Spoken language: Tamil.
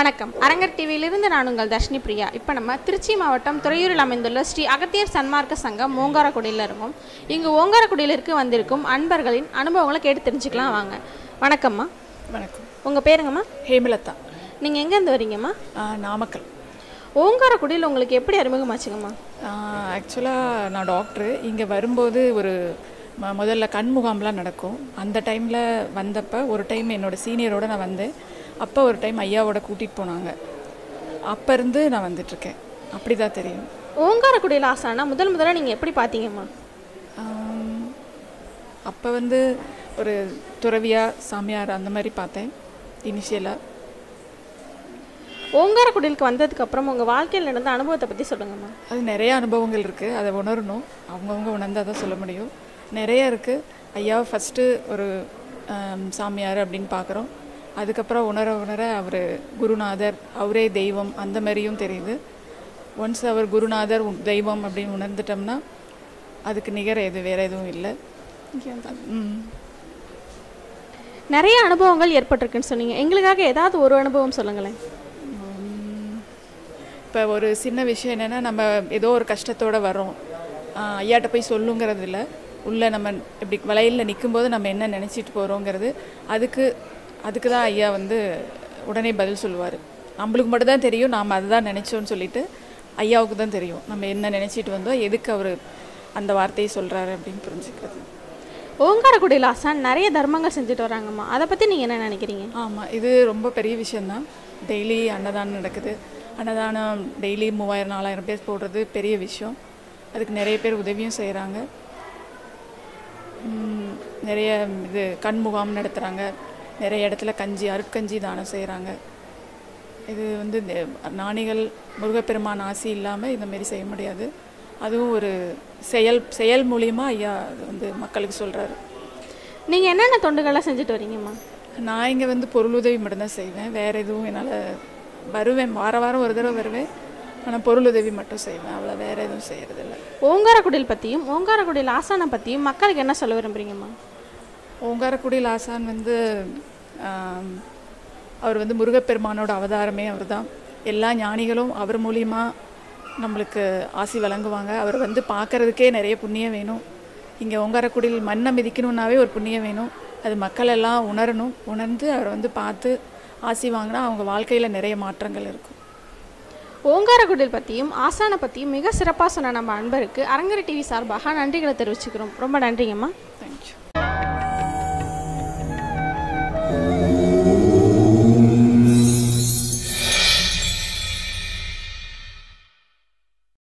வணக்கம். அரங்கர் டிவியிலிருந்து நான் உங்கள் தர்ஷினி பிரியா. இப்போ நம்ம திருச்சி மாவட்டம் துறையூரில் அமைந்துள்ள ஸ்ரீ அகத்தியர் சன்மார்க்க சங்கம் ஓங்காரக்குடியில் இருக்கோம். இங்கு ஓங்காரக்குடியிலிருக்கு வந்திருக்கும் அன்பர்களின் அனுபவங்களை கேட்டு தெரிஞ்சுக்கலாம் வாங்க. வணக்கம்மா. வணக்கம். உங்கள் பேருங்கம்மா? ஹேமலதா. நீங்கள் எங்கேருந்து வரீங்கம்மா? நாமக்கல். ஓங்காரக்குடியில் உங்களுக்கு எப்படி அறிமுகமாச்சுங்கம்மா? ஆக்சுவலாக நான் டாக்டரு. இங்கே வரும்போது ஒரு முதல்ல கண் முகாம்லாம் நடக்கும். அந்த டைமில் வந்தப்போ ஒரு டைம் என்னோட சீனியரோட நான் வந்தேன் அப்போ ஒரு டைம் ஐயாவோட கூட்டிகிட்டு போனாங்க. அப்போ இருந்து நான் வந்துட்டுருக்கேன். அப்படி தான் தெரியும் ஓங்காரக்குடியில் ஆசானா முதல் முதல்ல நீங்கள் எப்படி பார்த்தீங்கம்மா அப்போ வந்து ஒரு துறவியா சாமியார் அந்த மாதிரி பார்த்தேன் இனிஷியலாக ஓங்காரக்குடிலுக்கு வந்ததுக்கு அப்புறம் உங்கள் வாழ்க்கையில் நடந்த அனுபவத்தை பற்றி சொல்லுங்கம்மா. அது நிறைய அனுபவங்கள் இருக்குது அதை உணரணும். அவங்கவுங்க உணர்ந்தால் தான் சொல்ல முடியும். நிறைய இருக்குது ஐயா ஃபஸ்ட்டு ஒரு சாமியார் அப்படின்னு பார்க்குறோம் அதுக்கப்புறம் உணர உணர அவர் குருநாதர் அவரே தெய்வம் அந்த மாதிரியும் தெரியுது. ஒன்ஸ் அவர் குருநாதர் தெய்வம் அப்படின்னு உணர்ந்துட்டோம்னா அதுக்கு நிகர் எது வேறு எதுவும் இல்லை. நிறைய அனுபவங்கள் ஏற்பட்டிருக்குன்னு சொன்னீங்க. எங்களுக்காக ஏதாவது ஒரு அனுபவம் சொல்லுங்களேன். இப்போ ஒரு சின்ன விஷயம் என்னென்னா நம்ம ஏதோ ஒரு கஷ்டத்தோட வரோம் ஐயாட்ட போய் சொல்லுங்கிறது இல்லை. உள்ளே நம்ம இப்படி வளையலில் நிற்கும்போது நம்ம என்ன நினச்சிட்டு போகிறோங்கிறது அதுக்கு அதுக்கு தான் ஐயா வந்து உடனே பதில் சொல்லுவார். நம்மளுக்கு மட்டும் தான் தெரியும் நாம் அதை தான் நினச்சோன்னு சொல்லிட்டு ஐயாவுக்கு தான் தெரியும். நம்ம என்ன நினச்சிட்டு வந்தோம் எதுக்கு அவர் அந்த வார்த்தையை சொல்கிறாரு அப்படின்னு புரிஞ்சுக்கிறது. ஓங்காரக்குடியில் ஆசான் நிறைய தர்மங்கள் செஞ்சுட்டு வராங்கம்மா. அதை பற்றி நீங்கள் என்ன நினைக்கிறீங்க? ஆமாம் இது ரொம்ப பெரிய விஷயந்தான் டெய்லி அன்னதானம் நடக்குது. அன்னதானம் டெய்லி மூவாயிரம் நாலாயிரம் பேர் போடுறது பெரிய விஷயம். அதுக்கு நிறைய பேர் உதவியும் செய்கிறாங்க நிறைய இது கண் முகாம் நடத்துகிறாங்க நிறைய இடத்துல கஞ்சி அருட்கஞ்சி தானம் செய்கிறாங்க இது வந்து ஞானிகள் முருகப்பெருமான் ஆசி இல்லாமல் இந்த மாதிரி செய்ய முடியாது. அதுவும் ஒரு செயல் செயல் மூலியமா ஐயா அது வந்து மக்களுக்கு சொல்கிறாரு நீங்கள் என்னென்ன தொண்டுகள்லாம் செஞ்சுட்டு வரீங்கம்மா? நான் இங்கே வந்து பொருளுதவி மட்டும்தான் செய்வேன். வேறு எதுவும் என்னால் வருவேன். வார வாரம் ஒரு தடவை வருவேன். ஆனால் பொருளுதவி மட்டும் செய்வேன். அவ்வளோ வேறு எதுவும் செய்கிறதில்ல ஓங்காரக்குடியில் பற்றியும் ஓங்காரக்குடியில் ஆசானை பற்றியும் மக்களுக்கு என்ன சொல்ல விரும்புறீங்கம்மா? ஓங்காரக்குடியில் ஆசான் வந்து அவர் வந்து முருகப்பெருமானோட அவதாரமே அவர் தான் எல்லா ஞானிகளும் அவர் மூலியமா நம்மளுக்கு ஆசி வழங்குவாங்க. அவர் வந்து பார்க்கறதுக்கே நிறைய புண்ணியம் வேணும். இங்கே ஓங்காரக்குடியில் மண்ணை மிதிக்கணுன்னாவே ஒரு புண்ணியம் வேணும். அது மக்கள் எல்லாம் உணரணும். உணர்ந்து அவர் வந்து பார்த்து ஆசி வாங்கினா அவங்க வாழ்க்கையில் நிறைய மாற்றங்கள் இருக்கும். ஓங்காரக்குடில் பற்றியும் ஆசானை பற்றியும் மிக சிறப்பாக சொன்ன நம்ம அன்பருக்கு அரங்கர் டிவி சார்பாக நன்றிகளை தெரிவிச்சுக்கிறோம். ரொம்ப நன்றிங்கம்மா.